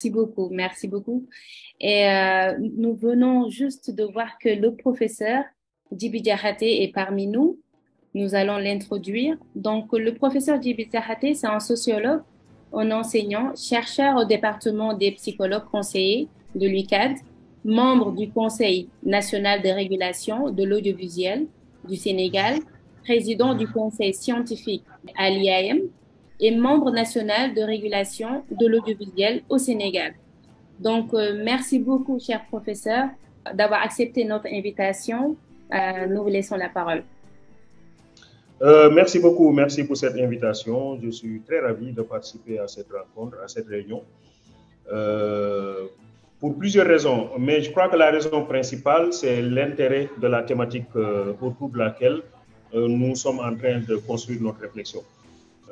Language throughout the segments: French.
Merci beaucoup, merci beaucoup. Et euh, nous venons juste de voir que le professeur Djibi est parmi nous. Nous allons l'introduire. Donc, le professeur Djibi c'est un sociologue, un enseignant, chercheur au département des psychologues conseillers de l'UCAD, membre du Conseil national de régulation de l'audiovisuel du Sénégal, président du Conseil scientifique à l'IAM et membre national de régulation de l'audiovisuel au Sénégal. Donc, euh, merci beaucoup, cher professeur, d'avoir accepté notre invitation. Euh, nous vous laissons la parole. Euh, merci beaucoup, merci pour cette invitation. Je suis très ravi de participer à cette rencontre, à cette réunion, pour plusieurs raisons. Mais je crois que la raison principale, c'est l'intérêt de la thématique autour de laquelle nous sommes en train de construire notre réflexion.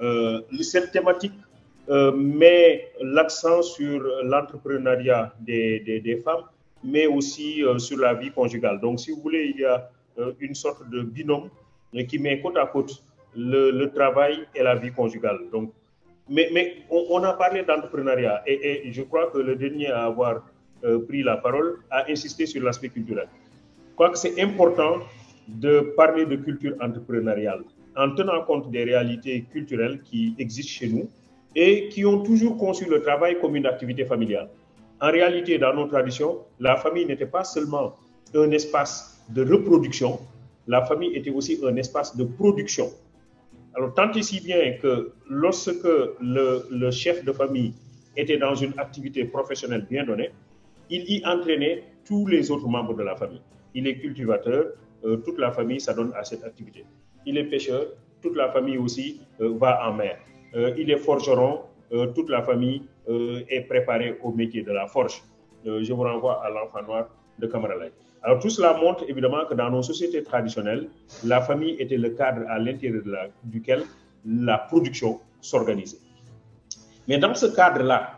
Euh, cette thématique euh, met l'accent sur l'entrepreneuriat des, femmes, mais aussi euh, sur la vie conjugale. Donc, si vous voulez, il y a une sorte de binôme qui met côte à côte le, travail et la vie conjugale. Donc, mais, mais on, a parlé d'entrepreneuriat et, et, je crois que le dernier à avoir pris la parole a insisté sur l'aspect culturel. Je crois que c'est important de parler de culture entrepreneuriale en tenant compte des réalités culturelles qui existent chez nous et qui ont toujours conçu le travail comme une activité familiale. En réalité, dans nos traditions, la famille n'était pas seulement un espace de reproduction, la famille était aussi un espace de production. Alors, tant et si bien que lorsque le, chef de famille était dans une activité professionnelle bien donnée, il y entraînait tous les autres membres de la famille. Il est cultivateur, euh, toute la famille s'adonne à cette activité il est pêcheur, toute la famille aussi euh, va en mer. Euh, il est forgeron, euh, toute la famille est préparée au métier de la forge. je vous renvoie à l'enfant noir de Kamaralay. Alors tout cela montre évidemment que dans nos sociétés traditionnelles, la famille était le cadre à l'intérieur duquel la production s'organisait. Mais dans ce cadre-là,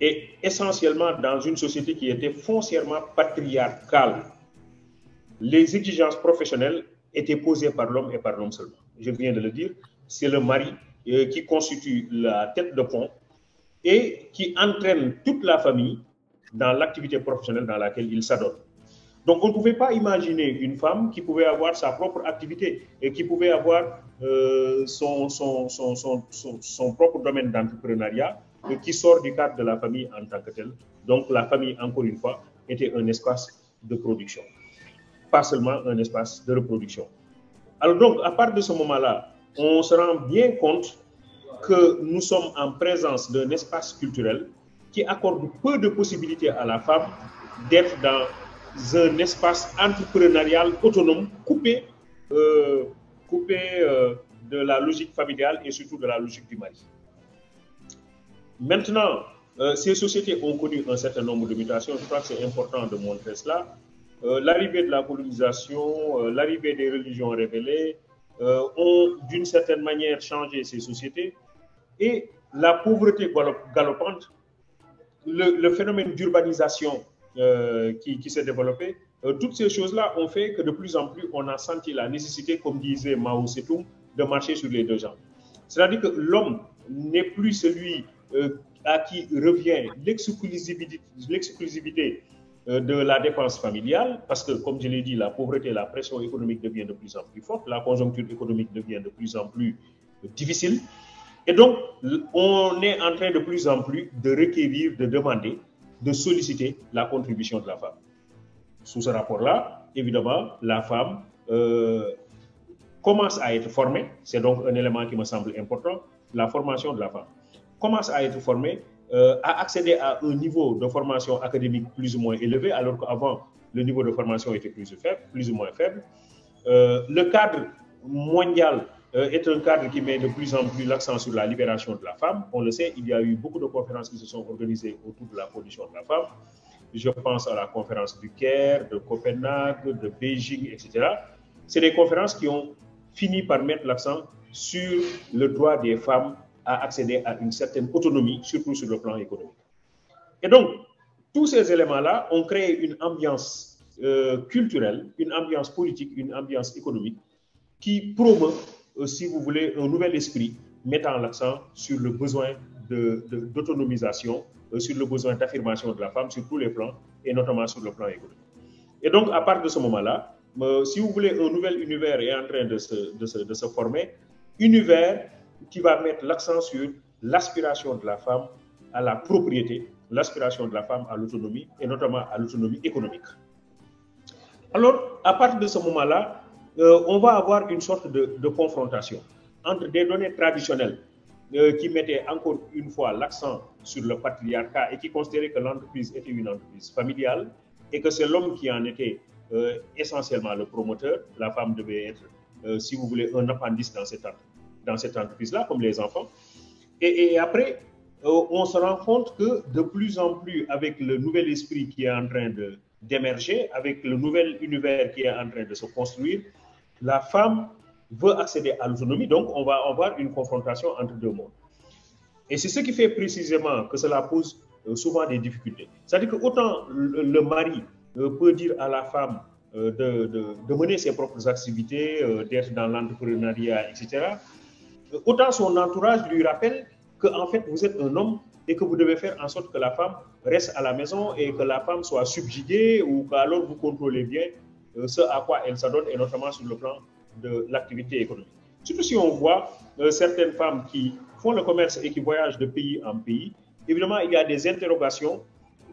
et essentiellement dans une société qui était foncièrement patriarcale, les exigences professionnelles était posée par l'homme et par l'homme seulement. Je viens de le dire, c'est le mari euh, qui constitue la tête de pont et qui entraîne toute la famille dans l'activité professionnelle dans laquelle il s'adonne. Donc on ne pouvait pas imaginer une femme qui pouvait avoir sa propre activité et qui pouvait avoir euh, son, son, propre domaine d'entrepreneuriat qui sort du cadre de la famille en tant que tel. Donc la famille, encore une fois, était un espace de production pas seulement un espace de reproduction. Alors donc, à partir de ce moment-là, on se rend bien compte que nous sommes en présence d'un espace culturel qui accorde peu de possibilités à la femme d'être dans un espace entrepreneurial autonome, coupé, euh, coupé euh, de la logique familiale et surtout de la logique du mari. Maintenant, euh, ces sociétés ont connu un certain nombre de mutations. Je crois que c'est important de montrer cela. Euh, l'arrivée de la colonisation, euh, l'arrivée des religions révélées euh, ont d'une certaine manière changé ces sociétés et la pauvreté galopante, le, phénomène d'urbanisation qui, qui s'est développé, toutes ces choses-là ont fait que de plus en plus on a senti la nécessité, comme disait Mao Zedong, de marcher sur les deux jambes. C'est-à-dire que l'homme n'est plus celui à qui revient l'exclusivité de la dépense familiale, parce que, comme je l'ai dit, la pauvreté, la pression économique devient de plus en plus forte, la conjoncture économique devient de plus en plus difficile. Et donc, on est en train de plus en plus de requérir, de demander, de solliciter la contribution de la femme. Sous ce rapport-là, évidemment, la femme euh, commence à être formée, c'est donc un élément qui me semble important, la formation de la femme commence à être formée euh, a accédé à un niveau de formation académique plus ou moins élevé, alors qu'avant, le niveau de formation était plus, ou moins faible. Euh, le cadre mondial euh, est un cadre qui met de plus en plus l'accent sur la libération de la femme. On le sait, il y a eu beaucoup de conférences qui se sont organisées autour de la condition de la femme. Je pense à la conférence du Caire, de Copenhague, de Beijing, etc. C'est des conférences qui ont fini par mettre l'accent sur le droit des femmes à accéder à une certaine autonomie, surtout sur le plan économique. Et donc, tous ces éléments-là ont créé une ambiance euh, culturelle, une ambiance politique, une ambiance économique qui promeut, euh, si vous voulez, un nouvel esprit mettant l'accent sur le besoin d'autonomisation sur le besoin d'affirmation de la femme sur tous les plans, et notamment sur le plan économique. Et donc, à partir de ce moment-là, si vous voulez, un nouvel univers est en train de se former, univers qui va mettre l'accent sur l'aspiration de la femme à la propriété, l'aspiration de la femme à l'autonomie, et notamment à l'autonomie économique. Alors, à partir de ce moment-là, euh, on va avoir une sorte de, confrontation entre des données traditionnelles euh, qui mettaient encore une fois l'accent sur le patriarcat et qui considéraient que l'entreprise était une entreprise familiale et que c'est l'homme qui en était euh, essentiellement le promoteur. La femme devait être, si vous voulez, un appendice dans cette, dans cette entreprise-là, comme les enfants. Et, après, euh, on se rend compte que de plus en plus, avec le nouvel esprit qui est en train d'émerger, avec le nouvel univers qui est en train de se construire, la femme veut accéder à l'autonomie, donc on va avoir une confrontation entre deux mondes. Et c'est ce qui fait précisément que cela pose euh, souvent des difficultés. C'est-à-dire que autant le, mari euh, peut dire à la femme de, de, mener ses propres activités, d'être dans l'entrepreneuriat, etc., autant son entourage lui rappelle qu'en fait vous êtes un homme et que vous devez faire en sorte que la femme reste à la maison et que la femme soit subjuguée ou qu'alors vous contrôlez bien ce à quoi elle s'adonne et notamment sur le plan de l'activité économique. Surtout si on voit euh, certaines femmes qui font le commerce et qui voyagent de pays en pays, évidemment, il y a des interrogations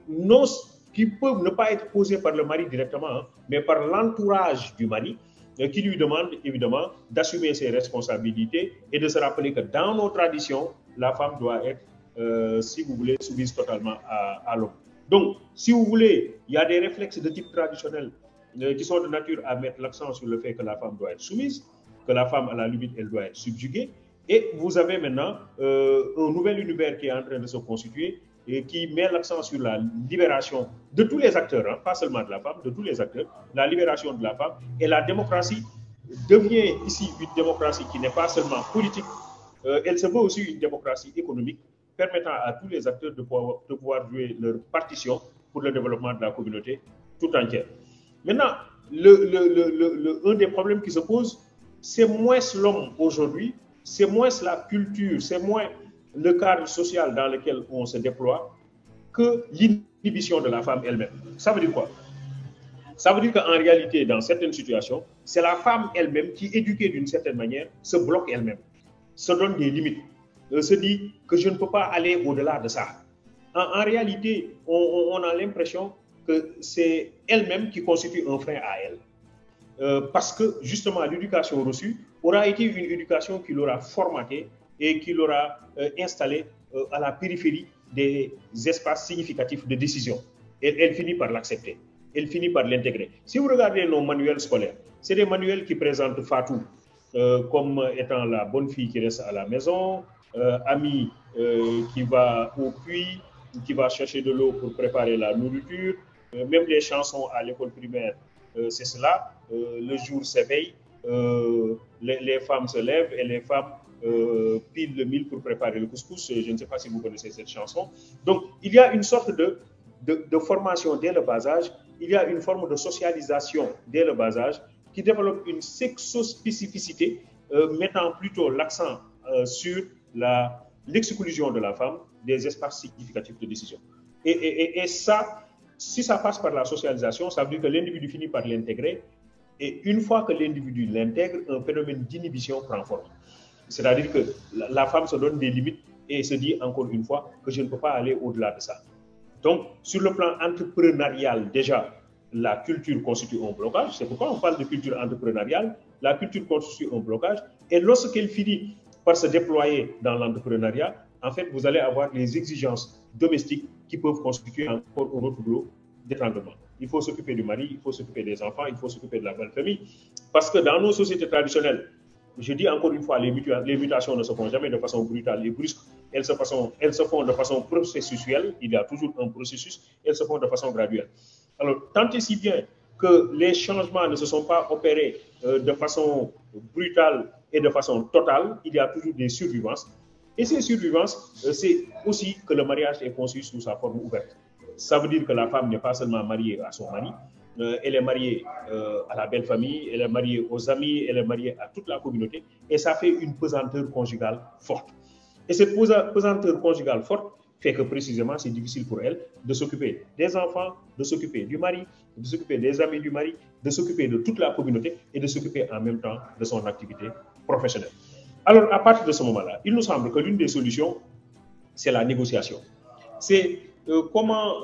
non, qui peuvent ne pas être posées par le mari directement, hein, mais par l'entourage du mari, euh, qui lui demande évidemment d'assumer ses responsabilités et de se rappeler que dans nos traditions, la femme doit être, euh, si vous voulez, soumise totalement à, à l'homme. Donc, si vous voulez, il y a des réflexes de type traditionnel qui sont de nature à mettre l'accent sur le fait que la femme doit être soumise, que la femme, à la limite, elle doit être subjuguée. Et vous avez maintenant euh, un nouvel univers qui est en train de se constituer et qui met l'accent sur la libération de tous les acteurs, hein, pas seulement de la femme, de tous les acteurs, la libération de la femme. Et la démocratie devient ici une démocratie qui n'est pas seulement politique, euh, elle se veut aussi une démocratie économique permettant à tous les acteurs de pouvoir, de pouvoir jouer leur partition pour le développement de la communauté tout entière. Maintenant, un des problèmes qui se pose, c'est moins l'homme aujourd'hui, c'est moins la culture, c'est moins le cadre social dans lequel on se déploie que l'inhibition de la femme elle-même. Ça veut dire quoi? Ça veut dire qu'en réalité, dans certaines situations, c'est la femme elle-même qui, éduquée d'une certaine manière, se bloque elle-même, se donne des limites, se dit que je ne peux pas aller au-delà de ça. En, réalité, on, on a l'impression que c'est elle-même qui constitue un frein à elle. Euh, parce que justement, l'éducation reçue aura été une éducation qui l'aura formatée et qui l'aura euh, installée euh, à la périphérie des espaces significatifs de décision. Elle finit par l'accepter. Elle finit par l'intégrer. Si vous regardez nos manuels scolaires, c'est des manuels qui présentent Fatou comme étant la bonne fille qui reste à la maison, Ami qui va au puits, qui va chercher de l'eau pour préparer la nourriture, euh, même les chansons à l'école primaire, euh, c'est cela. Euh, le jour s'éveille, les, femmes se lèvent et les femmes pilent le mil pour préparer le couscous. Je ne sais pas si vous connaissez cette chanson. Donc, il y a une sorte de, formation dès le bas âge. Il y a une forme de socialisation dès le bas âge qui développe une sexospécificité euh, mettant plutôt l'accent euh, sur l'exclusion de la femme des espaces significatifs de décision. Et, ça, si ça passe par la socialisation, ça veut dire que l'individu finit par l'intégrer. Et une fois que l'individu l'intègre, un phénomène d'inhibition prend forme. C'est-à-dire que la, femme se donne des limites et se dit encore une fois que je ne peux pas aller au-delà de ça. Donc, sur le plan entrepreneurial, déjà, la culture constitue un blocage. C'est pourquoi on parle de culture entrepreneuriale. La culture constitue un blocage. Et lorsqu'elle finit par se déployer dans l'entrepreneuriat, en fait, vous allez avoir les exigences domestiques qui peuvent constituer encore un autre lot d'étranglement. Il faut s'occuper du mari, il faut s'occuper des enfants, il faut s'occuper de la belle famille. Parce que dans nos sociétés traditionnelles, je dis encore une fois, les, muta les mutations ne se font jamais de façon brutale et brusque. Elles se, façon, elles se font de façon processuelle. Il y a toujours un processus. Elles se font de façon graduelle. Alors, tant et si bien que les changements ne se sont pas opérés euh, de façon brutale et de façon totale, il y a toujours des survivances. Et ces survivances, euh, c'est aussi que le mariage est conçu sous sa forme ouverte. Ça veut dire que la femme n'est pas seulement mariée à son mari, euh, elle est mariée euh, à la belle famille, elle est mariée aux amis, elle est mariée à toute la communauté, et ça fait une pesanteur conjugale forte. Et cette pesanteur conjugale forte fait que précisément c'est difficile pour elle de s'occuper des enfants, de s'occuper du mari, de s'occuper des amis du mari, de s'occuper de toute la communauté et de s'occuper en même temps de son activité professionnelle. Alors à partir de ce moment-là, il nous semble que l'une des solutions, c'est la négociation. C'est euh, comment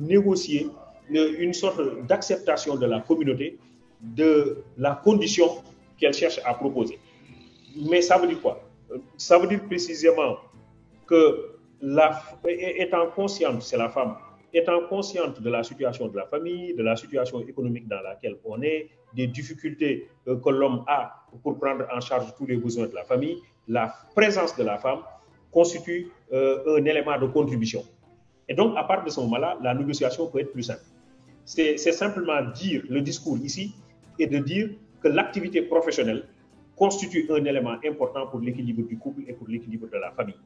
négocier une sorte d'acceptation de la communauté de la condition qu'elle cherche à proposer. Mais ça veut dire quoi? Ça veut dire précisément que la, étant consciente, c'est la femme, étant consciente de la situation de la famille, de la situation économique dans laquelle on est, des difficultés euh, que l'homme a pour prendre en charge tous les besoins de la famille, la présence de la femme constitue euh, un élément de contribution. Et donc, à partir de ce moment-là, la négociation peut être plus simple. C'est simplement dire, le discours ici, et de dire que l'activité professionnelle constitue un élément important pour l'équilibre du couple et pour l'équilibre de la famille.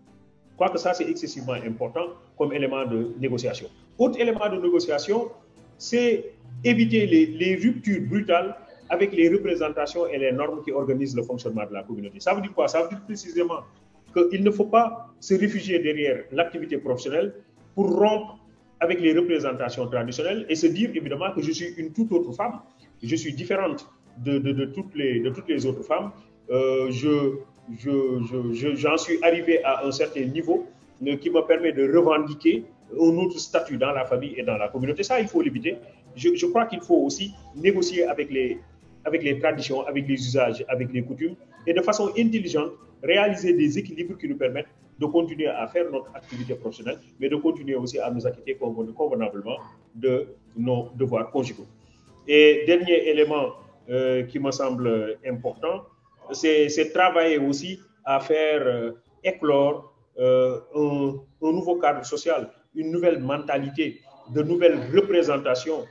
Je crois que ça, c'est excessivement important comme élément de négociation. Autre élément de négociation, c'est éviter les, les, ruptures brutales avec les représentations et les normes qui organisent le fonctionnement de la communauté. Ça veut dire quoi? Ça veut dire précisément qu'il ne faut pas se réfugier derrière l'activité professionnelle pour rompre avec les représentations traditionnelles et se dire évidemment que je suis une toute autre femme je suis différente de, toutes, les, autres femmes. Euh, je, j'en je, je, suis arrivé à un certain niveau euh, qui me permet de revendiquer un autre statut dans la famille et dans la communauté. Ça, il faut l'éviter. Je, je, crois qu'il faut aussi négocier avec les, avec les traditions, avec les usages, avec les coutumes et de façon intelligente réaliser des équilibres qui nous permettent de continuer à faire notre activité professionnelle, mais de continuer aussi à nous acquitter convenablement de nos devoirs conjugaux. Et dernier élément euh, qui me semble important, c'est travailler aussi à faire euh, éclore euh, un, un, nouveau cadre social, une nouvelle mentalité, de nouvelles représentations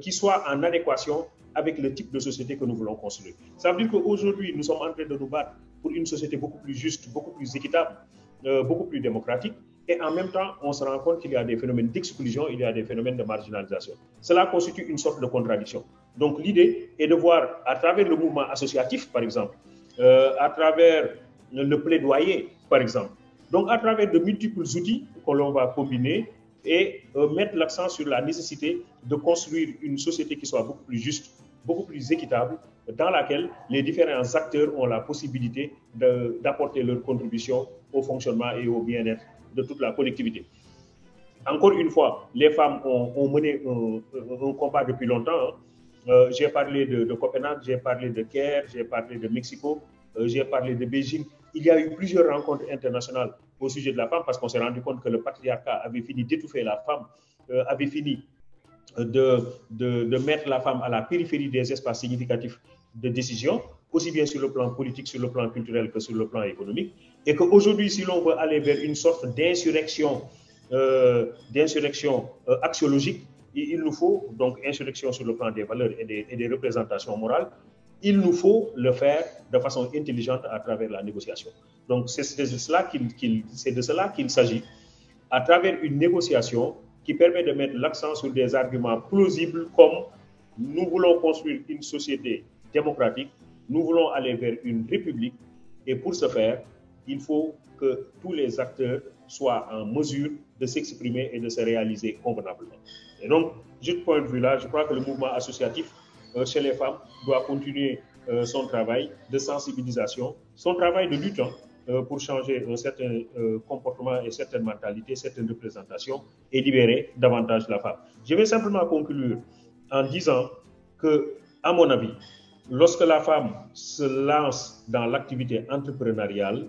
qui soient en adéquation avec le type de société que nous voulons construire. Ça veut dire qu'aujourd'hui, nous sommes en train de nous battre pour une société beaucoup plus juste, beaucoup plus équitable, beaucoup plus démocratique. Et en même temps, on se rend compte qu'il y a des phénomènes d'exclusion, il y a des phénomènes de marginalisation. Cela constitue une sorte de contradiction. Donc l'idée est de voir à travers le mouvement associatif, par exemple, euh, à travers le plaidoyer, par exemple, donc à travers de multiples outils que l'on va combiner et euh, mettre l'accent sur la nécessité de construire une société qui soit beaucoup plus juste, beaucoup plus équitable, dans laquelle les différents acteurs ont la possibilité d'apporter leur contribution au fonctionnement et au bien-être de toute la collectivité. Encore une fois, les femmes ont, mené un, combat depuis longtemps. Hein. Euh, j'ai parlé de, Copenhague, j'ai parlé de Caire, j'ai parlé de Mexico, euh, j'ai parlé de Beijing. Il y a eu plusieurs rencontres internationales au sujet de la femme parce qu'on s'est rendu compte que le patriarcat avait fini d'étouffer la femme, euh, avait fini de, de, mettre la femme à la périphérie des espaces significatifs de décision, aussi bien sur le plan politique, sur le plan culturel que sur le plan économique. Et qu'aujourd'hui, si l'on veut aller vers une sorte d'insurrection, euh, d'insurrection euh, axiologique, il, nous faut, donc insurrection sur le plan des valeurs et des, représentations morales, il nous faut le faire de façon intelligente à travers la négociation. Donc c'est de cela qu'il s'agit, à travers une négociation qui permet de mettre l'accent sur des arguments plausibles comme nous voulons construire une société démocratique, nous voulons aller vers une république et pour ce faire, il faut que tous les acteurs soient en mesure de s'exprimer et de se réaliser convenablement. Et donc, de point de vue-là, je crois que le mouvement associatif euh, chez les femmes doit continuer euh, son travail de sensibilisation, son travail de lutte hein, pour changer un certain comportement et certaines mentalités, certaines représentations et libérer davantage la femme. Je vais simplement conclure en disant que, à mon avis, lorsque la femme se lance dans l'activité entrepreneuriale,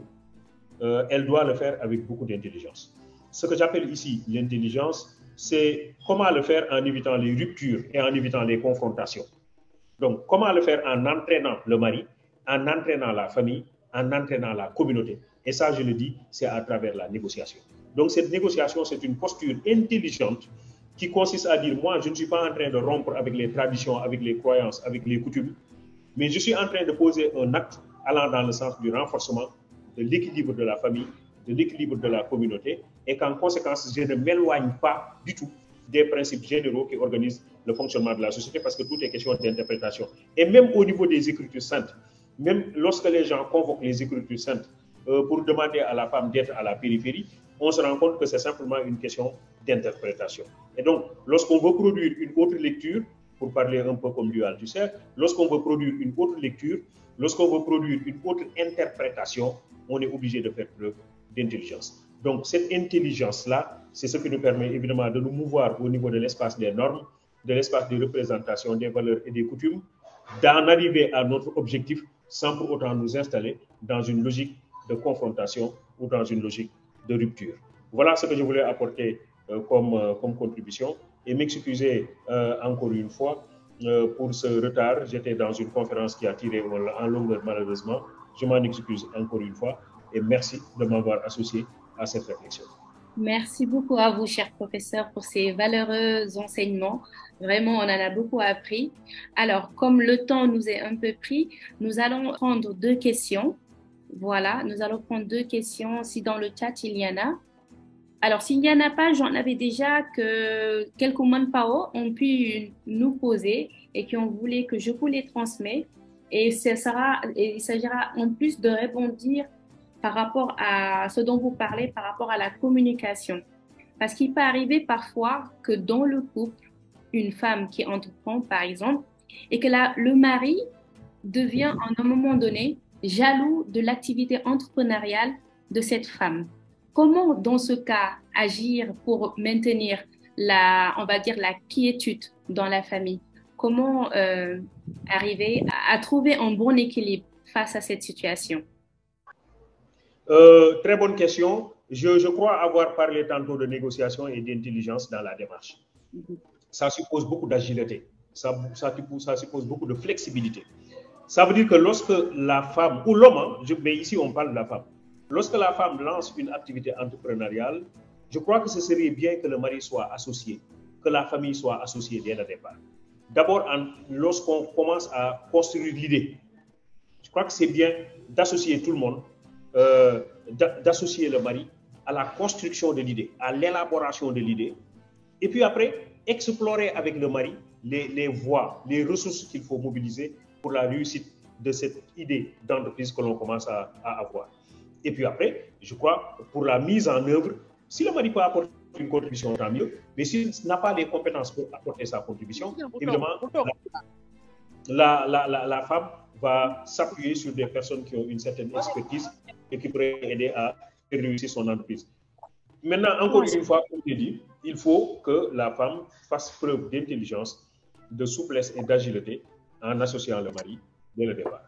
euh, elle doit le faire avec beaucoup d'intelligence. Ce que j'appelle ici l'intelligence, c'est comment le faire en évitant les ruptures et en évitant les confrontations. Donc, comment le faire en entraînant le mari, en entraînant la famille, en entraînant la communauté. Et ça, je le dis, c'est à travers la négociation. Donc, cette négociation, c'est une posture intelligente qui consiste à dire, moi, je ne suis pas en train de rompre avec les traditions, avec les croyances, avec les coutumes, mais je suis en train de poser un acte allant dans le sens du renforcement de l'équilibre de la famille, de l'équilibre de la communauté, et qu'en conséquence, je ne m'éloigne pas du tout des principes généraux qui organisent le fonctionnement de la société, parce que tout est question d'interprétation. Et même au niveau des écritures saintes, même lorsque les gens convoquent les écritures saintes euh, pour demander à la femme d'être à la périphérie, on se rend compte que c'est simplement une question d'interprétation. Et donc, lorsqu'on veut produire une autre lecture, pour parler un peu comme du Althusser, lorsqu'on veut produire une autre lecture, lorsqu'on veut produire une autre interprétation, on est obligé de faire preuve d'intelligence. Donc, cette intelligence-là, c'est ce qui nous permet évidemment de nous mouvoir au niveau de l'espace des normes, de l'espace de représentation des valeurs et des coutumes, d'en arriver à notre objectif sans pour autant nous installer dans une logique de confrontation ou dans une logique de rupture. Voilà ce que je voulais apporter euh, comme, euh, comme contribution et m'excuser euh, encore une fois pour ce retard. J'étais dans une conférence qui a tiré en longueur malheureusement. Je m'en excuse encore une fois et merci de m'avoir associé à cette réflexion. Merci beaucoup à vous, cher professeur, pour ces valeureux enseignements. Vraiment, on en a beaucoup appris. Alors, comme le temps nous est un peu pris, nous allons prendre deux questions. Voilà, nous allons prendre deux questions si dans le chat il y en a. Alors, s'il n'y en a pas, j'en avais déjà que quelques manpower ont pu nous poser et qui ont voulu que je vous les transmets. Et, ce sera, et il s'agira en plus de répondre par rapport à ce dont vous parlez, par rapport à la communication. Parce qu'il peut arriver parfois que dans le couple, une femme qui entreprend, par exemple, et que la, le mari devient à un moment donné jaloux de l'activité entrepreneuriale de cette femme. Comment, dans ce cas, agir pour maintenir la, on va dire, la quiétude dans la famille? Comment euh, arriver à trouver un bon équilibre face à cette situation? Euh, très bonne question. Je, crois avoir parlé tantôt de négociation et d'intelligence dans la démarche. Ça suppose beaucoup d'agilité, ça, suppose beaucoup de flexibilité. Ça veut dire que lorsque la femme, ou l'homme, mais ici on parle de la femme, lorsque la femme lance une activité entrepreneuriale, je crois que ce serait bien que le mari soit associé, que la famille soit associée dès le départ. D'abord, lorsqu'on commence à construire l'idée, je crois que c'est bien d'associer tout le monde euh, d'associer le mari à la construction de l'idée, à l'élaboration de l'idée, et puis après, explorer avec le mari les, les voies, les ressources qu'il faut mobiliser pour la réussite de cette idée d'entreprise que l'on commence à, à, avoir. Et puis après, je crois, pour la mise en œuvre, si le mari peut apporter une contribution, tant mieux, mais s'il n'a pas les compétences pour apporter sa contribution, évidemment, la, la, la, la femme va s'appuyer sur des personnes qui ont une certaine expertise et qui pourrait aider à réussir son entreprise. Maintenant, encore une fois, comme je dit, il faut que la femme fasse preuve d'intelligence, de souplesse et d'agilité en associant le mari dès le départ.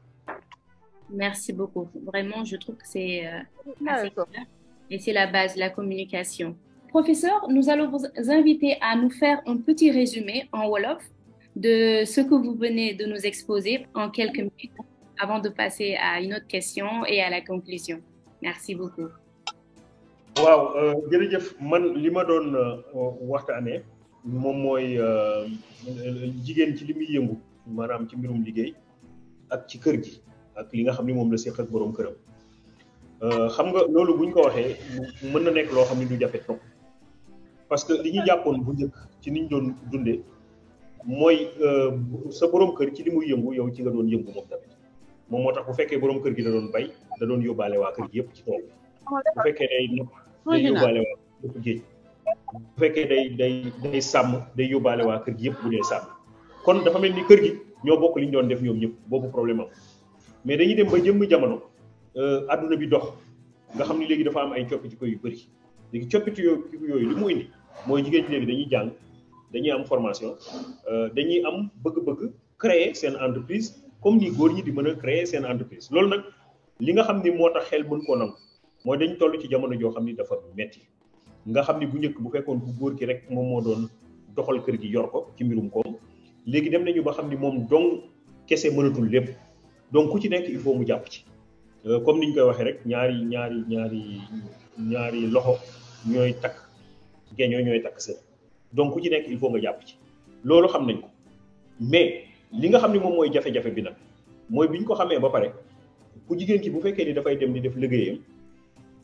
Merci beaucoup. Vraiment, je trouve que c'est euh, assez clair et c'est la base, la communication. Professeur, nous allons vous inviter à nous faire un petit résumé en Wolof de ce que vous venez de nous exposer en quelques minutes avant de passer à une autre question et à la conclusion. Merci beaucoup. waaw jërëjëf man li ma doon waxtaanee moom mooy jigéen ci li muy yëngu maanaam ci mbirum liggéey ak ci kër gi ak li nga xam moom la parce que moom moo tax bu fekkee borom kër gi da doon bay da doon yóbbaale waa kër gi yëpp ci tool. Bu fekkee day day yóbbaale waa yëpp géej. Bu fekkee day day day sàmm day yóbbaale waa kër gi yëpp bu dee sàmm. Kon dafa mel ni kër gi ñoo bokk li ñu doon def ñoom ñëpp boobu problème am. Mais dañuy dem ba jëmm jamono àdduna bi dox. Nga xam ni léegi dafa am ay coppite yu bëri léegi coppite yooyu yooyu li mu indi mooy jigéen ñi léegi dañuy jàng dañuy am formation dañuy am bëgg-bëgg créer seen entreprise comme ni góor ñi di mën a créer seen entreprise. Loolu nag li nga xam ni moo tax xel mën koo nangu mooy dañ toll ci jamono joo xam ni dafa metti. Nga xam ni bu njëkk bu fekkoon bu góor ki rek moom moo doon doxal kër gi yor ko ci mbirum koom léegi dem nañu ba xam ni moom dong kese mënatul lépp. Donc ku ci nekk il faut mu jàpp ci. Comme ni koy waxee rek ñaari ñaari ñaari ñaari loxo ñooy takk geñoo ñooy takk sër. Donc ku ci nekk il faut nga jàpp ci. Loolu xam nañ ko. Mais li nga xam ni moom mooy jafe-jafe bi nag mooy bi ñu ko xamee ba pare ku jigéen ki bu fekkee ni dafay dem di def liggéeyam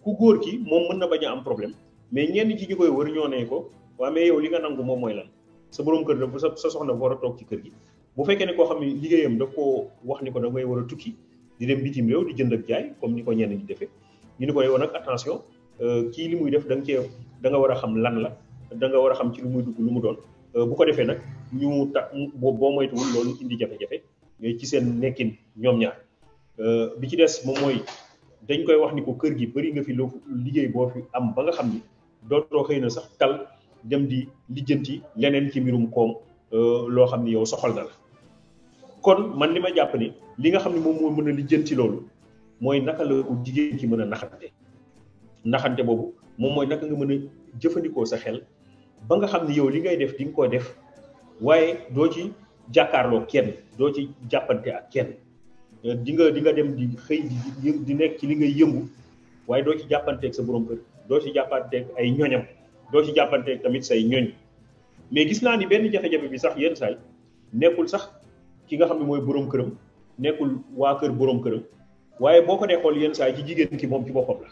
ku góor ki moom mën na bañ a am problème mais ñenn ci ñi koy wër ñoo ne ko waa yow li nga nangu moom mooy lan? Sa borom kër la sa soxna war a toog ci kër gi. Bu fekkee ne koo xam ne liggéeyam daf koo wax ni ko da war a tukki di dem bitim réew di jënd ak jaay comme ni ko ñenn ñi defee ñu ni ko yow nag attention kii li muy def da nga cee war a xam lan la da nga war a xam ci lu muy dugg lu mu doon. Bu ko defee nag ñu ta boo moytuwul loolu indi jafe-jafe ci seen nekkin ñoom ñaar. Bi ci des moom mooy dañ koy wax ni ko kër gi bëri nga fi loo liggéey boo fi am ba nga xam ni dootoo xëy na sax tal dem di lijjanti leneen ci mbirum koom loo xam ni yow soxal na la. Kon man li ma jàpp ni li nga xam ne moom moo mën a lijjanti loolu mooy naka la ko jigéen ki mën a naxante. Naxante boobu moom mooy naka nga mën a jëfandikoo sa xel ba nga xam ni yow li ngay def di nga ko def waaye doo ci jàkkaarloo kenn doo ci jàppante ak kenn. Di nga di nga dem di xëy di di nekk ci li ngay yëngu waaye doo ci jàppanteeg sa borom kër doo ci jàppanteeg ay ñoñam doo ci jàppanteeg tamit say ñoñ. Mais gis naa ni benn jafe-jafe bi sax yenn saay nekkul sax ki nga xam ne mooy borom këram nekkul waa kër borom këram waaye boo ko dee xool yenn saay ci jigéen ki moom ci boppam la.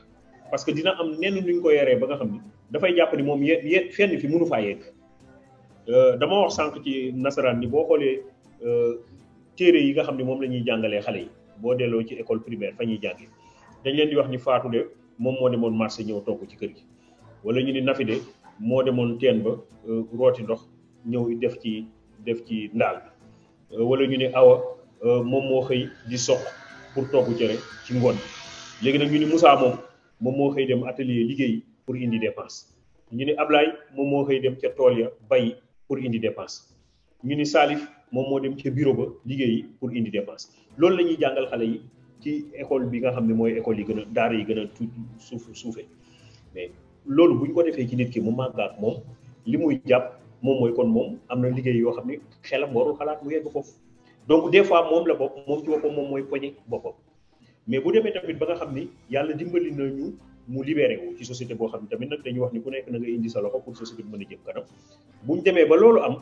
Parce que dina am nenn nuñ ko yoree ba nga xam ni dafay jàpp ni moom ye fenn fi mënu faa yegg. Dama wax sànq ci nasaraan ni boo xoolee téere yi nga xam ne moom la ñuy jàngalee xale yi boo delloo ci école primaire fa ñuy jàngi dañ leen di wax ni faatu de moom moo demoon marché ñëw togg ci kër gi. Wala ñu ni nafi de moo demoon teen ba rooti ndox ñëw def ci def ci ndaal wala ñu ni awa moom moo xëy di soq pour togg cere ci ngoon léegi nag ñu ni Moussa moom moom moo xëy atelier liggéey pour indi dépense. Ñu ni Ablaye moom moo xëy dem bay pour indi dépense. Salif moom moo dem bureau pour indi dépense. Loolu la ñuy jàngal école bi nga xam école yi mais loolu ko defee ci nit ki mu moom li muy jàpp moom mooy kon moom donc des fois moom la bopp moom mais bu demee tamit ba nga xam ni yàlla dimbali na ñu mu libéré ci société boo xam ne tamit nag dañuy wax ni ku nekk na nga indi sa loxo pour société bi mën a jëm kanam. Bu ñu demee ba loolu am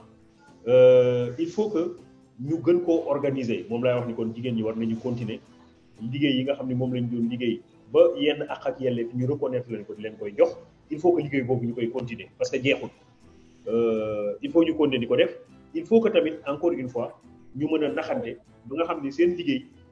il faut que ñu gën koo organiser. Moom laay wax ni kon jigéen ñi war nañu continuer liggéey yi nga xam ne moom lañ doon liggéey ba yenn ak ak yelleef ñu reconnaître leen ko di leen koy jox. Il faut que liggéey boobu ñu koy continuer parce que jeexul. Il faut ñu continuer di ko def. Il faut que tamit encore une fois ñu mën a naxante ba nga xam ne seen liggéey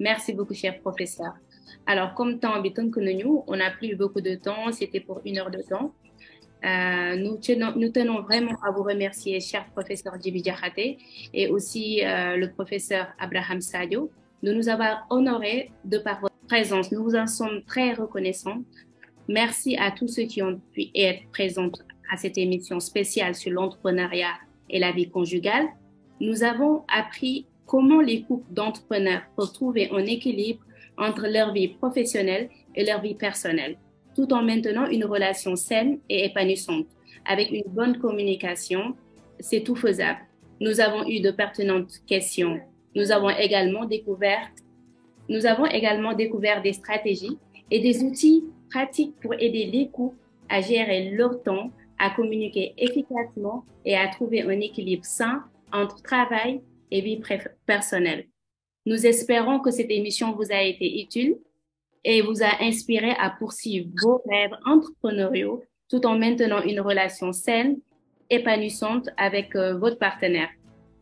merci beaucoup cher professeur alors comme temps bi tënk nañu on n'a plus beaucoup de temps c'était pour une heure de temps Euh, nous, tenons, nous vraiment à vous remercier, cher professeur Djibi Diakhaté, et aussi euh, le professeur Abraham Sadio, de nous avoir honorés de par votre présence. Nous vous en sommes très reconnaissants. Merci à tous ceux qui ont pu être présents à cette émission spéciale sur l'entrepreneuriat et la vie conjugale. Nous avons appris comment les couples d'entrepreneurs peuvent trouver un équilibre entre leur vie professionnelle et leur vie personnelle tout en maintenant une relation saine et épanouissante. Avec une bonne communication, c'est tout faisable. Nous avons eu de pertinentes questions. Nous avons également découvert, nous avons également découvert des stratégies et des outils pratiques pour aider les couples à gérer leur temps, à communiquer efficacement et à trouver un équilibre sain entre travail et vie personnelle. Nous espérons que cette émission vous a été utile et vous a inspiré à poursuivre vos rêves entrepreneuriaux tout en maintenant une relation saine, épanouissante avec euh, votre partenaire.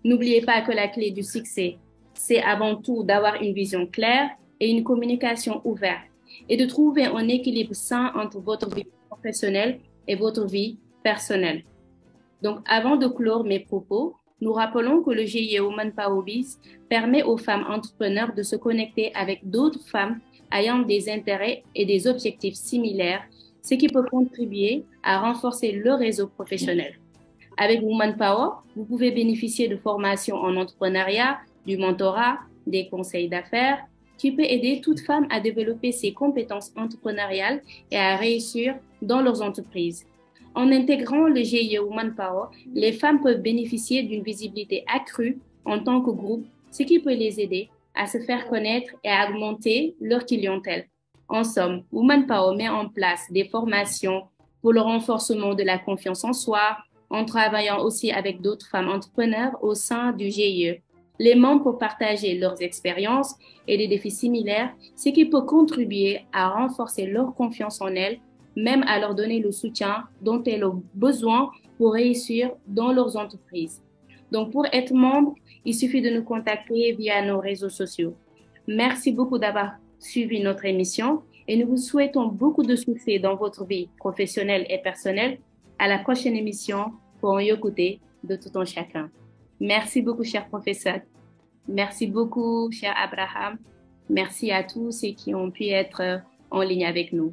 N'oubliez pas que la clé du succès, c'est avant tout d'avoir une vision claire et une communication ouverte et de trouver un équilibre sain entre votre vie professionnelle et votre vie personnelle. Donc, avant de clore mes propos, nous rappelons que le GIE Women Power Biz permet aux femmes entrepreneurs de se connecter avec d'autres femmes ayant des intérêts et des objectifs similaires, ce qui peut contribuer à renforcer le réseau professionnel. Avec Woman Power, vous pouvez bénéficier de formations en entrepreneuriat, du mentorat, des conseils d'affaires, qui peut aider toute femme à développer ses compétences entrepreneuriales et à réussir dans leurs entreprises. En intégrant le GIE Woman Power, les femmes peuvent bénéficier d'une visibilité accrue en tant que groupe, ce qui peut les aider à se faire connaître et à augmenter leur clientèle. En somme, Woman Power met en place des formations pour le renforcement de la confiance en soi, en travaillant aussi avec d'autres femmes entrepreneurs au sein du GIE. Les membres peuvent partager leurs expériences et des défis similaires, ce qui peut contribuer à renforcer leur confiance en elles, même à leur donner le soutien dont elles ont besoin pour réussir dans leurs entreprises. Donc, pour être membre, il suffit de nous contacter via nos réseaux sociaux. Merci beaucoup d'avoir suivi notre émission et nous vous souhaitons beaucoup de succès dans votre vie professionnelle et personnelle. À la prochaine émission pour y écouter de tout un chacun. Merci beaucoup, cher professeur. Merci beaucoup, cher Abraham. Merci à tous ceux qui ont pu être en ligne avec nous.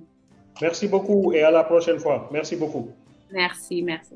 Merci beaucoup et à la prochaine fois. Merci beaucoup. Merci, merci.